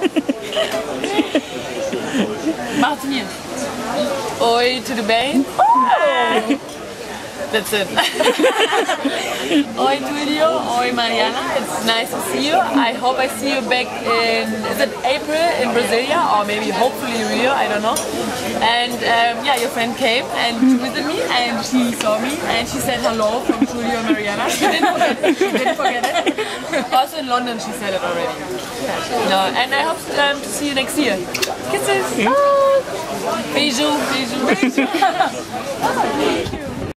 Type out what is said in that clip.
Mir. Oi, tudo bem? That's it. Oi, Tulio. Oi, Mariana. It's nice to see you. I hope I see you back in, is it April in Brasilia or maybe hopefully Rio, I don't know. And um, yeah, your friend came and visited me and she saw me and she said hello from Tulio and Mariana. She didn't forget it. She didn't forget it. also in London she said it already. No, and I hope um, to see you next year. Kisses. Bijou, bijou. Thank you.